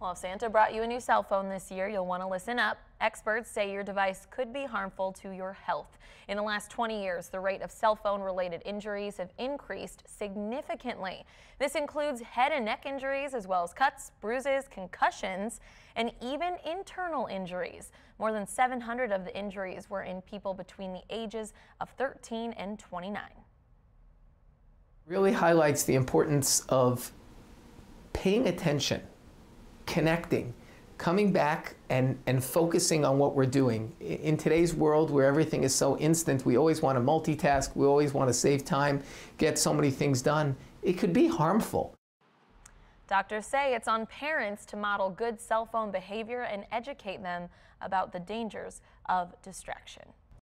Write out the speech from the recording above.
Well, if Santa brought you a new cell phone this year, you'll want to listen up. Experts say your device could be harmful to your health. In the last 20 years, the rate of cell phone related injuries have increased significantly. This includes head and neck injuries, as well as cuts, bruises, concussions, and even internal injuries. More than 700 of the injuries were in people between the ages of 13 and 29. Really highlights the importance of paying attention connecting, coming back and, and focusing on what we're doing. In today's world where everything is so instant, we always want to multitask, we always want to save time, get so many things done. It could be harmful. Doctors say it's on parents to model good cell phone behavior and educate them about the dangers of distraction.